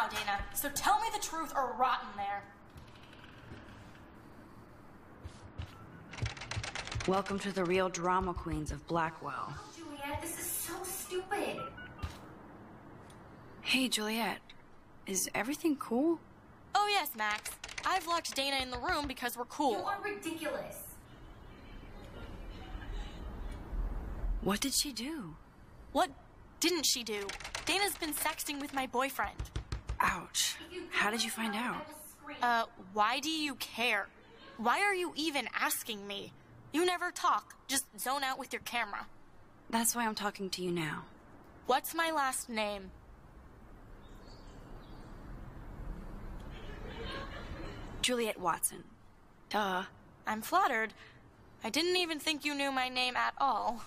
now, Dana. So tell me the truth or rot in there. Welcome to the real drama queens of Blackwell. Oh, Juliet, this is so stupid. Hey, Juliet. Is everything cool? Oh, yes, Max. I've locked Dana in the room because we're cool. You are ridiculous. What did she do? What didn't she do? Dana's been sexting with my boyfriend. Ouch. How did you find out? Uh, why do you care? Why are you even asking me? You never talk, just zone out with your camera. That's why I'm talking to you now. What's my last name? Juliet Watson. Duh. I'm flattered. I didn't even think you knew my name at all.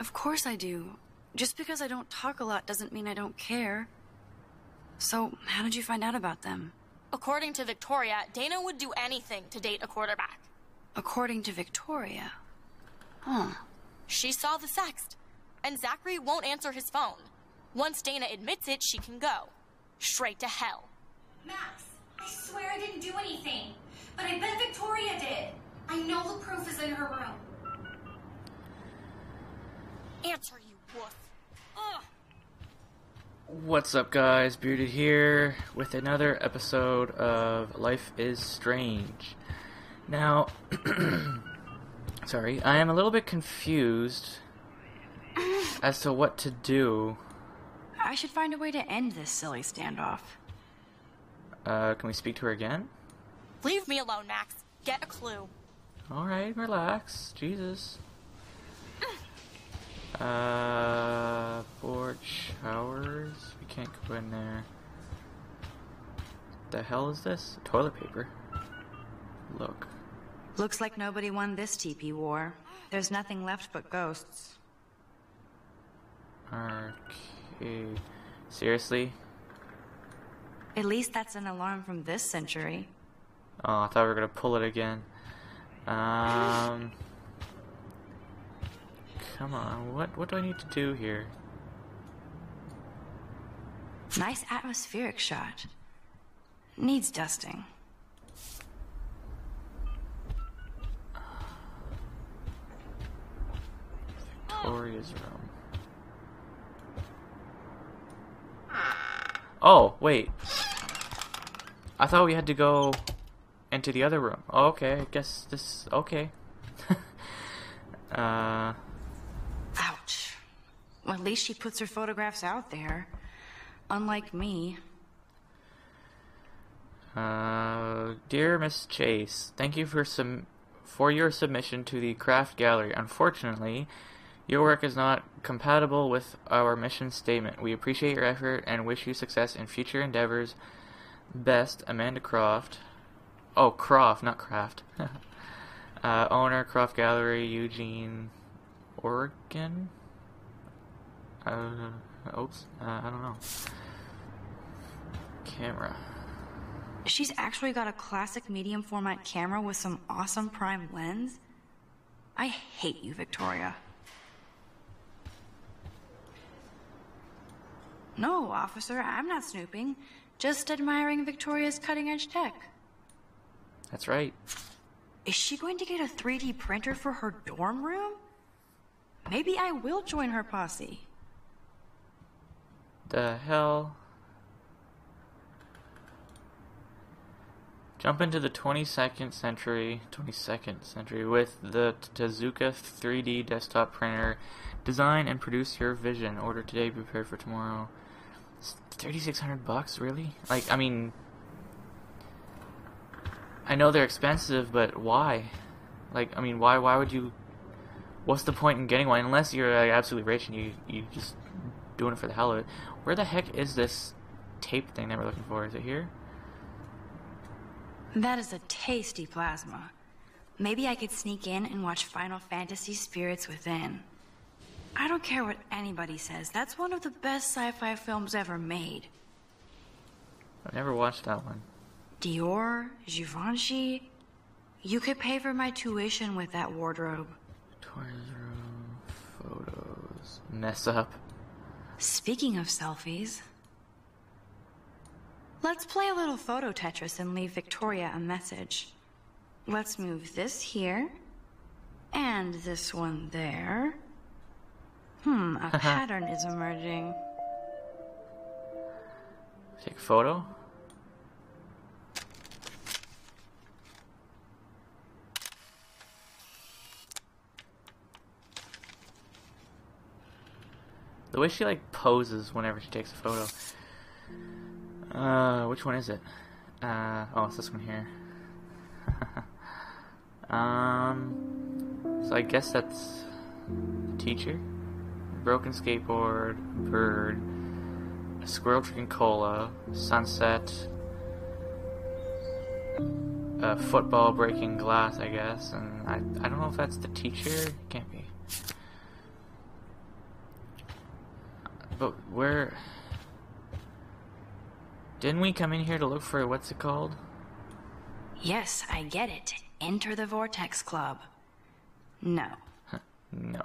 Of course I do. Just because I don't talk a lot doesn't mean I don't care. So, how did you find out about them? According to Victoria, Dana would do anything to date a quarterback. According to Victoria. Huh. She saw the sext, and Zachary won't answer his phone. Once Dana admits it, she can go. Straight to hell. Max, I swear I didn't do anything. But I bet Victoria did. I know the proof is in her room. Answer, you wolf. Ugh. What's up, guys? Bearded here with another episode of Life is Strange. Now, sorry, I am a little bit confused as to what to do. I should find a way to end this silly standoff. Uh, can we speak to her again? Leave me alone, Max. Get a clue. Alright, relax. Jesus. Uh, board showers. We can't go in there. The hell is this? Toilet paper. Look. Looks like nobody won this TP war. There's nothing left but ghosts. Okay. Seriously? At least that's an alarm from this century. Oh, I thought we were gonna pull it again. Um. Come on, what what do I need to do here? Nice atmospheric shot. Needs dusting. Victoria's room. Oh, wait. I thought we had to go into the other room. Oh, okay, I guess this. Okay. uh. Well, at least she puts her photographs out there. Unlike me. Uh, dear Miss Chase, thank you for some for your submission to the craft gallery. Unfortunately, your work is not compatible with our mission statement. We appreciate your effort and wish you success in future endeavors. Best, Amanda Croft. Oh, Croft, not Craft. uh, owner, Croft Gallery, Eugene, Oregon. Uh, oops, uh, I don't know. Camera. She's actually got a classic medium format camera with some awesome prime lens. I hate you, Victoria. No, officer, I'm not snooping. Just admiring Victoria's cutting edge tech. That's right. Is she going to get a 3D printer for her dorm room? Maybe I will join her posse. The hell? Jump into the 22nd century, 22nd century with the Tazuka 3D desktop printer. Design and produce your vision. Order today, be prepared for tomorrow. 3600 bucks, really? Like, I mean I know they're expensive, but why? Like, I mean, why why would you What's the point in getting one unless you're like, absolutely rich and you you just doing it for the hell of it? Where the heck is this tape thing that we're looking for? Is it here? That is a tasty plasma. Maybe I could sneak in and watch Final Fantasy Spirits Within. I don't care what anybody says, that's one of the best sci fi films ever made. I've never watched that one. Dior, Givenchy. You could pay for my tuition with that wardrobe. Room, photos, mess up. Speaking of selfies, Let's play a little photo Tetris and leave Victoria a message. Let's move this here. And this one there. Hmm, a pattern is emerging. Take a photo. The way she like poses whenever she takes a photo. Uh, which one is it? Uh, oh, it's this one here. um, so I guess that's the teacher, broken skateboard, bird, a squirrel drinking cola, sunset, a football breaking glass, I guess, and I I don't know if that's the teacher. Can't be. But where? Didn't we come in here to look for what's it called? Yes, I get it. Enter the Vortex Club. No. No.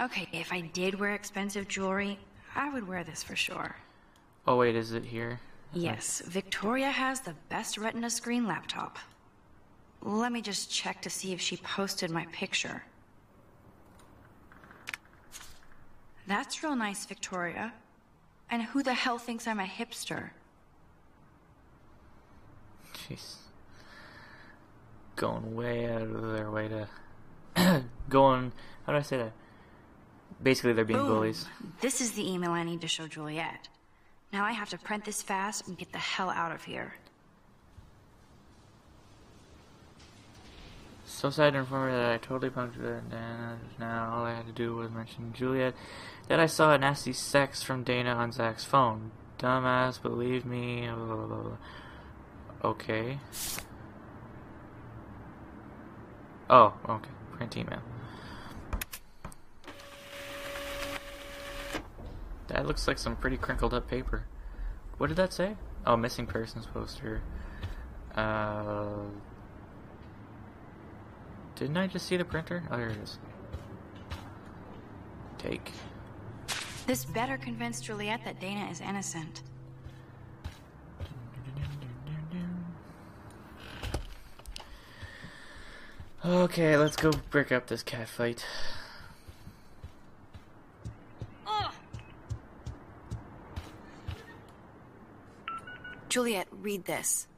Okay, if I did wear expensive jewelry, I would wear this for sure. Oh wait, is it here? Yes, Victoria has the best Retina screen laptop. Let me just check to see if she posted my picture. That's real nice, Victoria. And who the hell thinks I'm a hipster? Jeez. Going way out of their way to going. How do I say that? Basically, they're being Boom. bullies. This is the email I need to show Juliet. Now I have to print this fast and get the hell out of here. So sad to inform her that I totally punked and Dana now all I had to do was mention Juliet. That I saw a nasty sex from Dana on Zach's phone. Dumbass, believe me. Blah, blah, blah. Okay. Oh, okay. Print email. That looks like some pretty crinkled up paper. What did that say? Oh, missing persons poster. Uh. Didn't I just see the printer? Oh, here it is. Take. This better convince Juliet that Dana is innocent. Okay, let's go break up this cat fight. Ugh. Juliet, read this.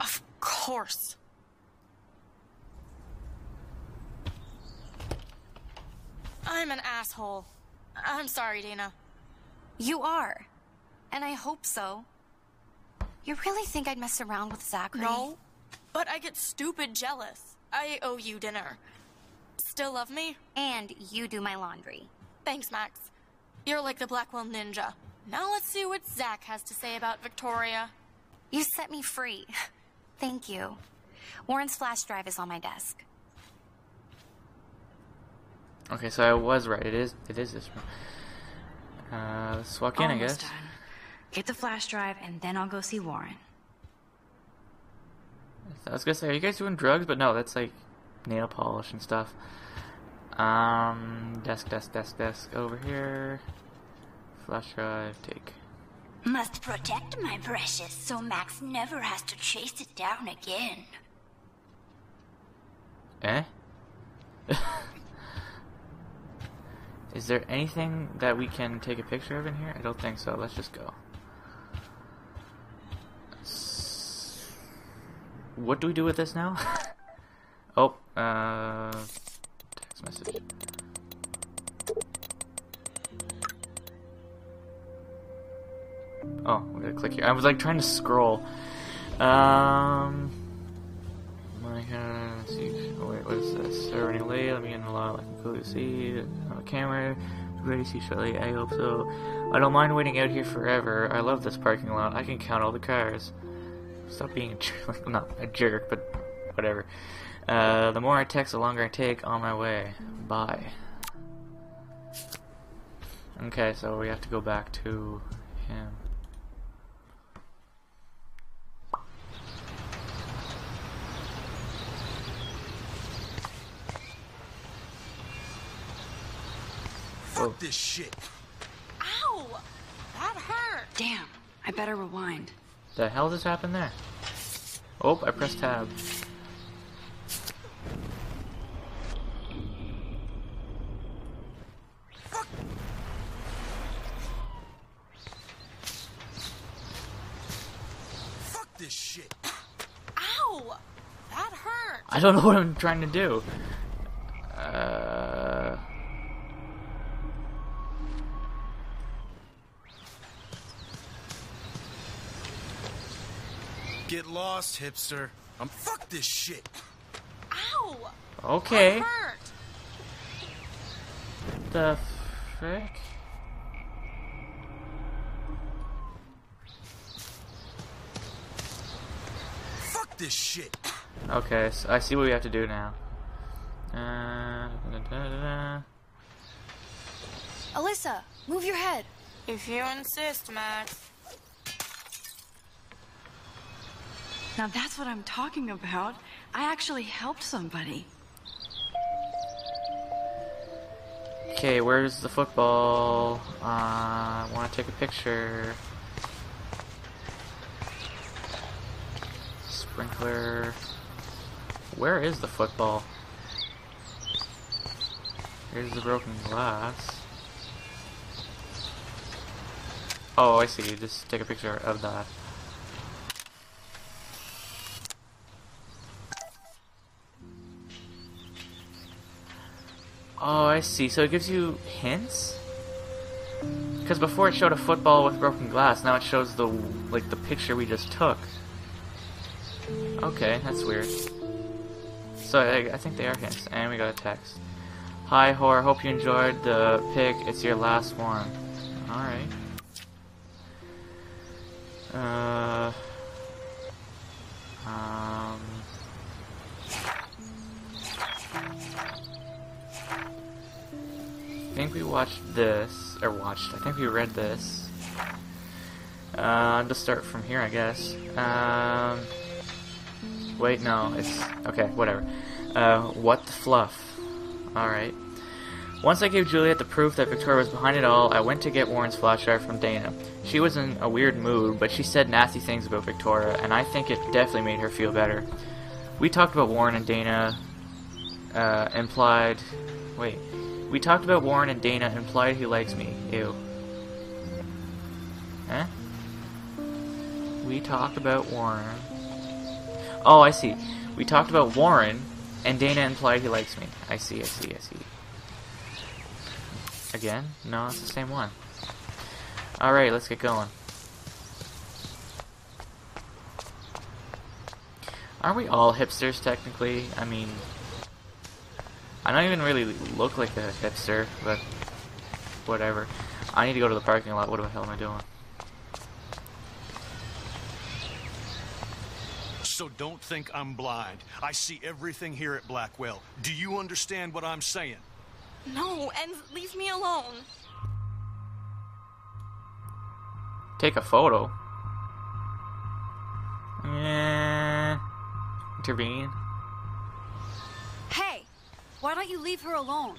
Of course. I'm an asshole. I'm sorry, Dana. You are. And I hope so. You really think I'd mess around with Zachary? No, but I get stupid jealous. I owe you dinner. Still love me? And you do my laundry. Thanks, Max. You're like the Blackwell Ninja. Now let's see what Zach has to say about Victoria. You set me free. Thank you. Warren's flash drive is on my desk. Okay, so I was right. It is. It is this room. Uh, let's walk in, I guess. done. Get the flash drive, and then I'll go see Warren. I was gonna say, are you guys doing drugs? But no, that's like nail polish and stuff. Um, desk, desk, desk, desk. Over here. Flash drive. Take. Must protect my precious so Max never has to chase it down again. Eh? Is there anything that we can take a picture of in here? I don't think so. Let's just go. What do we do with this now? oh, uh, text message. Oh, we gotta click here. I was like trying to scroll. Um, my uh, let's see. Oh, wait, what is this? Serving late. Let me get in the lot. I can clearly see camera. Ready to see shortly. I hope so. I don't mind waiting out here forever. I love this parking lot. I can count all the cars. Stop being a jerk. Not a jerk, but whatever. Uh, the more I text, the longer I take on my way. Bye. Okay, so we have to go back to him. Fuck oh. this shit. Ow! That hurt. Damn, I better rewind. The hell just happened there? Oh, I pressed tab. Fuck this shit. Ow! That hurt. I don't know what I'm trying to do. Uh, Get lost, hipster. I'm fuck this shit. Ow! okay. Hurt. The frick? Fuck this shit. Okay, so I see what we have to do now. Uh, da, da, da, da. Alyssa, move your head. If you insist, Max. Now that's what I'm talking about. I actually helped somebody. Okay, where's the football? Uh, I want to take a picture. Sprinkler. Where is the football? Here's the broken glass. Oh, I see. Just take a picture of that. Oh, I see. So it gives you hints? Because before it showed a football with broken glass, now it shows the like the picture we just took. Okay, that's weird. So I, I think they are hints, and we got a text. Hi, Hor. Hope you enjoyed the pic. It's your last one. All right. Uh. Um. Think we watched this, or watched, I think we read this. Uh, just start from here, I guess. Um, wait, no, it's, okay, whatever. Uh, what the fluff? Alright. Once I gave Juliet the proof that Victoria was behind it all, I went to get Warren's flash drive from Dana. She was in a weird mood, but she said nasty things about Victoria, and I think it definitely made her feel better. We talked about Warren and Dana, uh, implied, wait, we talked about Warren and Dana implied he likes me. Ew. Huh? We talked about Warren. Oh, I see. We talked about Warren, and Dana implied he likes me. I see, I see, I see. Again? No, it's the same one. Alright, let's get going. Aren't we all hipsters, technically? I mean, I don't even really look like a hipster, but whatever. I need to go to the parking lot. What the hell am I doing? So don't think I'm blind. I see everything here at Blackwell. Do you understand what I'm saying? No, and leave me alone. Take a photo. Yeah. Intervene. Hey, why don't you leave her alone?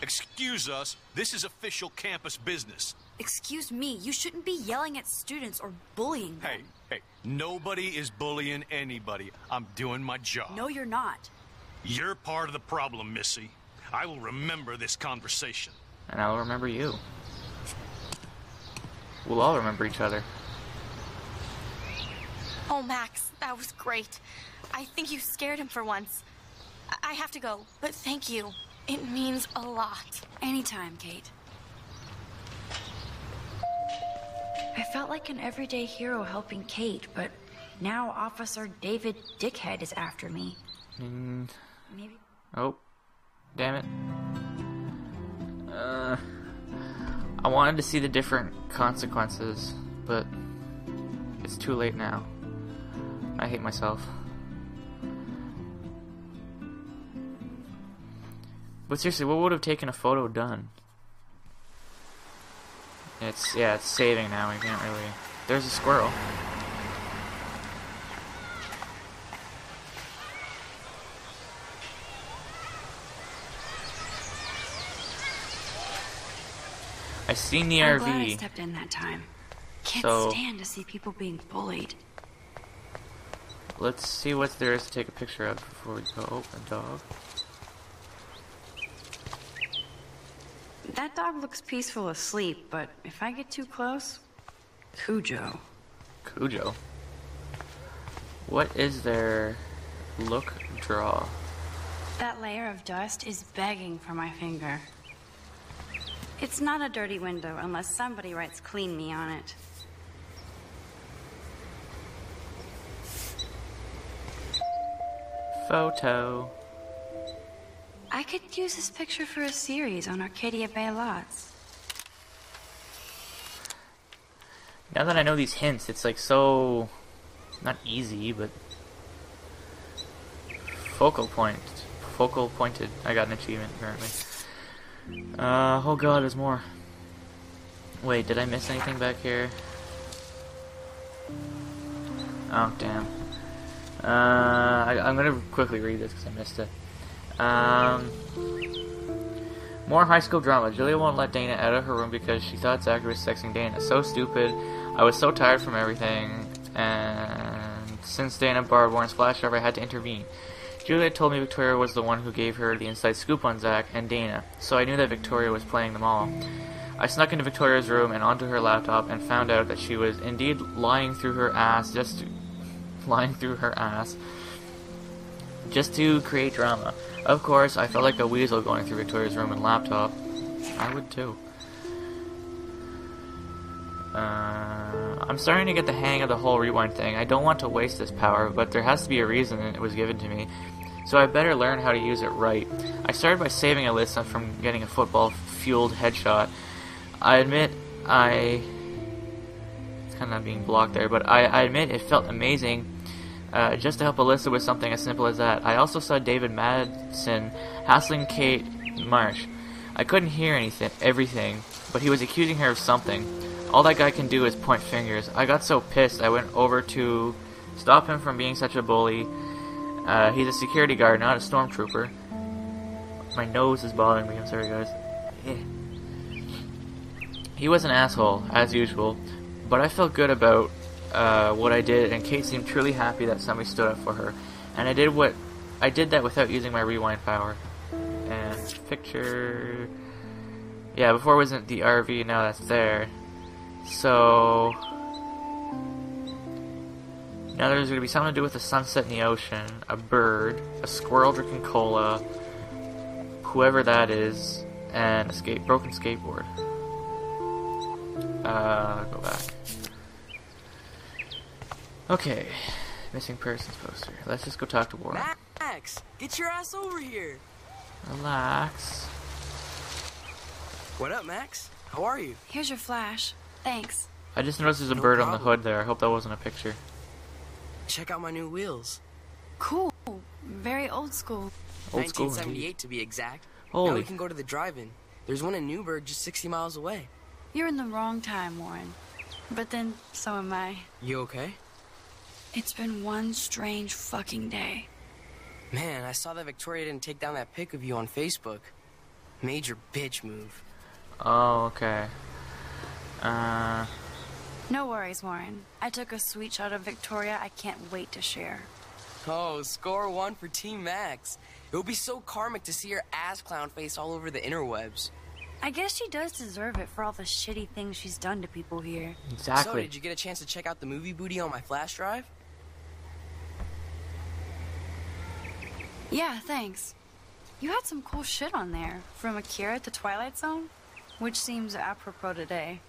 Excuse us, this is official campus business. Excuse me, you shouldn't be yelling at students or bullying them. Hey, hey, nobody is bullying anybody. I'm doing my job. No, you're not. You're part of the problem, Missy. I will remember this conversation. And I'll remember you. We'll all remember each other. Oh, Max, that was great. I think you scared him for once. I, I have to go, but thank you. It means a lot. Anytime, Kate. I felt like an everyday hero helping Kate, but now Officer David Dickhead is after me. Mm, Maybe. oh, damn it. Uh, I wanted to see the different consequences, but it's too late now. I hate myself. But seriously, what would have taken a photo done? It's yeah, it's saving now. We can't really. There's a squirrel. I seen the I'm glad I stepped in that time. can't So- stand to see people being bullied. Let's see what there is to take a picture of before we go. Oh, a dog. That dog looks peaceful asleep, but if I get too close, Cujo. Cujo. What is there? Look, draw. That layer of dust is begging for my finger. It's not a dirty window unless somebody writes clean me on it. Photo. I could use this picture for a series on Arcadia Bay lots. Now that I know these hints, it's like so not easy, but focal point, focal pointed. I got an achievement apparently. Uh oh god, there's more. Wait, did I miss anything back here? Oh damn. Uh, I, I'm gonna quickly read this because I missed it. Um. More high school drama. Julia won't let Dana out of her room because she thought Zachary was sexing Dana. So stupid. I was so tired from everything, and since Dana borrowed Warren's flash drive, I had to intervene. Julia told me Victoria was the one who gave her the inside scoop on Zach and Dana, so I knew that Victoria was playing them all. I snuck into Victoria's room and onto her laptop and found out that she was indeed lying through her ass, just lying through her ass, just to create drama. Of course, I felt like a weasel going through Victoria's room and laptop. I would too. Uh, I'm starting to get the hang of the whole rewind thing. I don't want to waste this power, but there has to be a reason it was given to me. So I better learn how to use it right. I started by saving Alyssa from getting a football fueled headshot. I admit I. It's kind of being blocked there, but I, I admit it felt amazing uh, just to help Alyssa with something as simple as that. I also saw David Madsen hassling Kate Marsh. I couldn't hear anything, everything, but he was accusing her of something. All that guy can do is point fingers. I got so pissed, I went over to stop him from being such a bully. Uh, he's a security guard, not a stormtrooper. My nose is bothering me. I'm sorry, guys. Eh. He was an asshole, as usual, but I felt good about uh, what I did, and Kate seemed truly happy that somebody stood up for her. And I did what I did that without using my rewind power. And picture, yeah, before wasn't the RV, now that's there. So now there's gonna be something to do with the sunset in the ocean, a bird, a squirrel drinking cola, whoever that is, and a skate broken skateboard. Uh, go back. Okay, missing persons poster. Let's just go talk to Warren. Max, get your ass over here. Relax. What up, Max? How are you? Here's your flash. Thanks. I just noticed there's a No bird on the hood there. I hope that wasn't a picture. Check out my new wheels. Cool. Very old school. Old school. 1978 indeed. to be exact. Now we can go to the drive-in. There's one in Newberg, just 60 miles away. You're in the wrong time, Warren. But then, so am I. You okay? It's been one strange fucking day. Man, I saw that Victoria didn't take down that pic of you on Facebook. Major bitch move. Oh, okay. Uh, No worries, Warren. I took a sweet shot of Victoria I can't wait to share. Oh, score one for Team Max. It would be so karmic to see her ass clown face all over the interwebs. I guess she does deserve it for all the shitty things she's done to people here. Exactly. So, did you get a chance to check out the movie booty on my flash drive? Yeah, thanks. You had some cool shit on there, from Akira to Twilight Zone, which seems apropos today.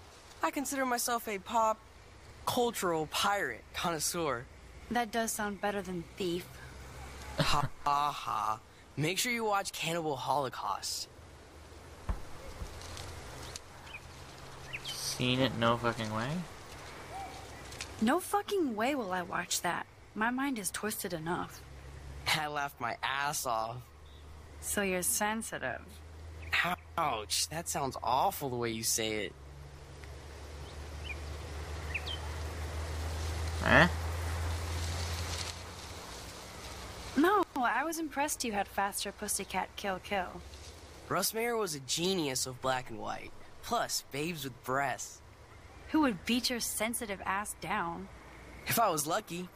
I consider myself a pop cultural pirate connoisseur. That does sound better than thief. Ha ha ha. Make sure you watch Cannibal Holocaust. Seen it? No fucking way. No fucking way will I watch that. My mind is twisted enough. I laughed my ass off. So you're sensitive. Ouch, that sounds awful the way you say it. Huh? No, I was impressed you had faster Pussycat Kill Kill. Russ Meyer was a genius of black and white. Plus, babes with breasts. Who would beat your sensitive ass down? If I was lucky.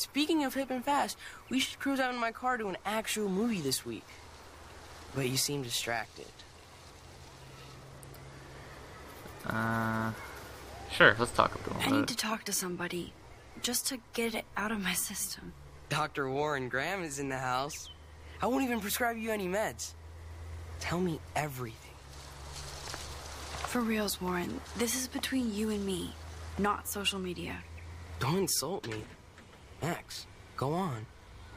Speaking of hip and fast, we should cruise out in my car to an actual movie this week. But you seem distracted. Uh, sure, let's talk about I need to talk to somebody. Just to get it out of my system. Dr. Warren Graham is in the house. I won't even prescribe you any meds. Tell me everything. For reals, Warren, this is between you and me, not social media. Don't insult me. Max, go on.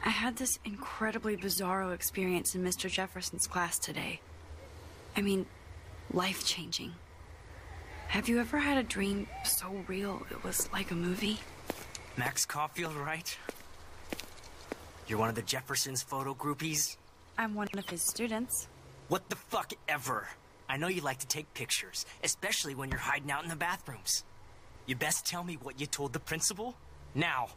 I had this incredibly bizarro experience in Mr. Jefferson's class today. I mean, life changing. Have you ever had a dream so real it was like a movie? Max Caulfield, right? You're one of the Jefferson's photo groupies? I'm one of his students. What the fuck ever? I know you like to take pictures, especially when you're hiding out in the bathrooms. You best tell me what you told the principal? Now.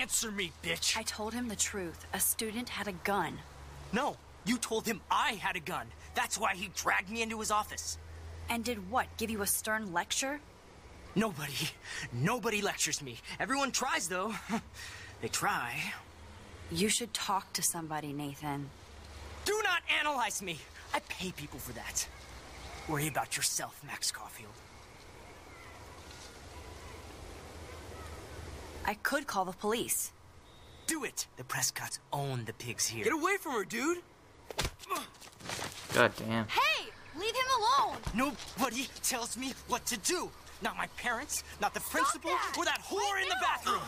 Answer me, bitch! I told him the truth. A student had a gun. No, you told him I had a gun. That's why he dragged me into his office. And did what? Give you a stern lecture? Nobody, nobody lectures me. Everyone tries, though. they try. You should talk to somebody, Nathan. Do not analyze me. I pay people for that. Worry about yourself, Max Caulfield. I could call the police. Do it. The Prescotts own the pigs here. Get away from her, dude! God damn. Hey! Leave him alone! Nobody tells me what to do. Not my parents, not the principal, that. or that whore in the bathroom.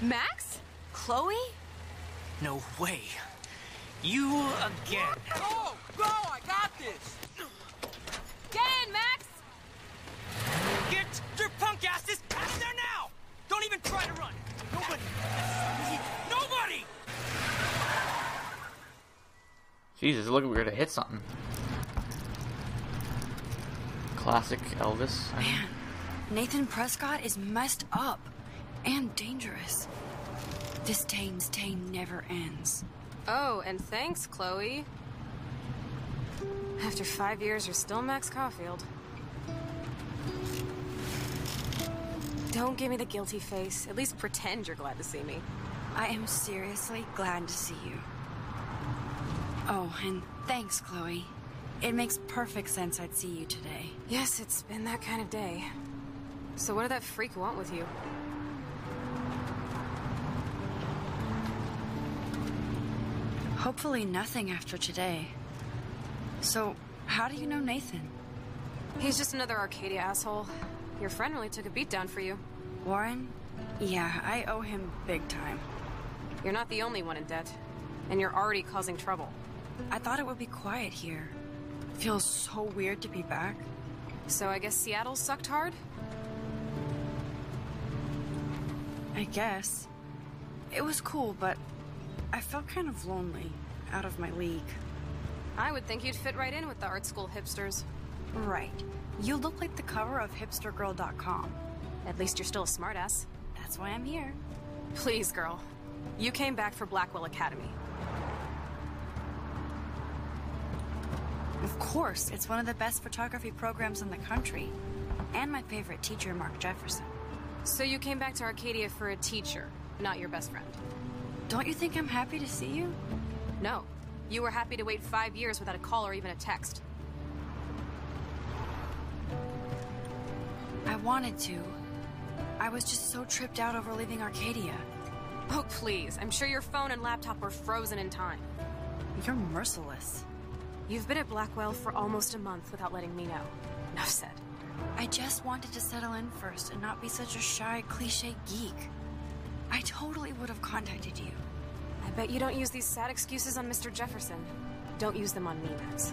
Max? Chloe? No way. You again. Oh, Go! Go! I got this! Get in, Max! Get your punk asses out of there now! Don't even try to run. Nobody. Nobody. Jesus, look, we're gonna hit something. Classic Elvis. Man, Nathan Prescott is messed up and dangerous. This Tane's Tane never ends. Oh, and thanks, Chloe. After five years, you're still Max Caulfield. Don't give me the guilty face. At least pretend you're glad to see me. I am seriously glad to see you. Oh, and thanks, Chloe. It makes perfect sense I'd see you today. Yes, it's been that kind of day. So what did that freak want with you? Hopefully nothing after today. So, how do you know Nathan? He's just another Arcadia asshole. Your friend really took a beat down for you. Warren? Yeah, I owe him big time. You're not the only one in debt. And you're already causing trouble. I thought it would be quiet here. Feels so weird to be back. So I guess Seattle sucked hard? I guess. It was cool, but I felt kind of lonely, out of my league. I would think you'd fit right in with the art school hipsters. Right. You look like the cover of hipstergirl.com. At least you're still a smartass. That's why I'm here. Please, girl. You came back for Blackwell Academy. Of course, it's one of the best photography programs in the country. And my favorite teacher, Mark Jefferson. So you came back to Arcadia for a teacher, not your best friend. Don't you think I'm happy to see you? No. You were happy to wait five years without a call or even a text. Wanted to. I was just so tripped out over leaving Arcadia. Oh, please. I'm sure your phone and laptop were frozen in time. You're merciless. You've been at Blackwell for almost a month without letting me know. Enough said. I just wanted to settle in first and not be such a shy, cliche geek. I totally would have contacted you. I bet you don't use these sad excuses on Mr. Jefferson. Don't use them on me, Max.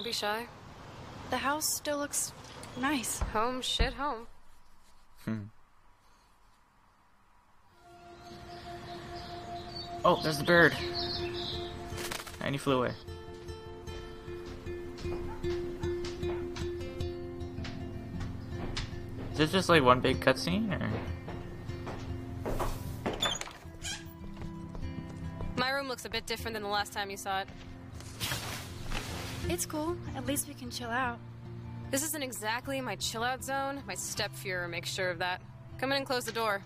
Don't be shy. The house still looks nice. Home, shit, home. Hmm. Oh, there's the bird. And he flew away. Is this just like one big cutscene, or? My room looks a bit different than the last time you saw it. It's cool. At least we can chill out. This isn't exactly my chill out zone. My stepfuhrer makes sure of that. Come in and close the door.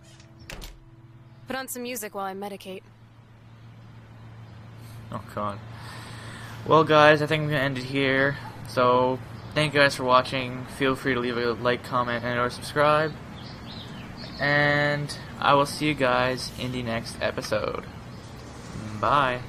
Put on some music while I medicate. Oh god. Well, guys, I think I'm gonna end it here. So, thank you guys for watching. Feel free to leave a like, comment, and or subscribe. And I will see you guys in the next episode. Bye.